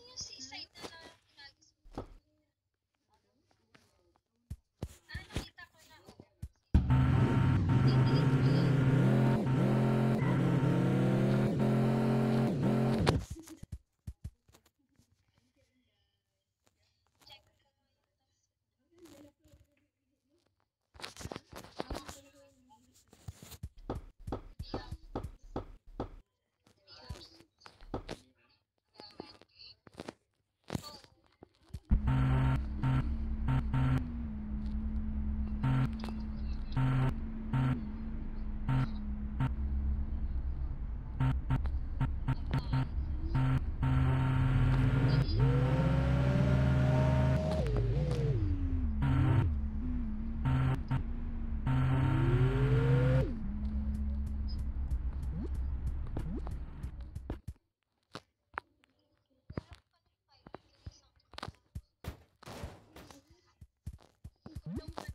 you see? building.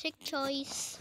Check choice.